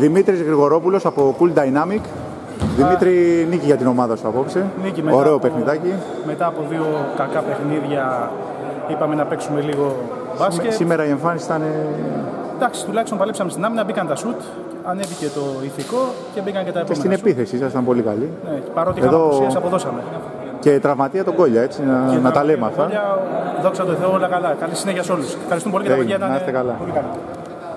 Δημήτρης Γρηγορόπουλος από Cool Dynamic. Δημήτρη, νίκη για την ομάδα σου απόψε. Νίκη μετά Ωραίο από- παιχνιδάκι. Μετά από δύο κακά παιχνίδια είπαμε να παίξουμε λίγο μπάσκετ. Σήμερα η εμφάνιση ήταν. Ε, Εντάξει, τουλάχιστον παλέψαμε στην άμυνα, μπήκαν τα σουτ, ανέβηκε το ηθικό και μπήκαν και τα Και στην επίθεση ήσασταν πολύ καλοί. Ναι, παρότι είχαμε Εδώ- απουσίες, αποδώσαμε. Και τραυματία τον Κόλια, έτσι, να, Και να τα λέμε αυτά. Δόξα τω Θεώ, όλα καλά. Καλή συνέχεια σε όλους. Ευχαριστούμε πολύ για τα παιδιά. να είστε καλά. Πολύ καλά.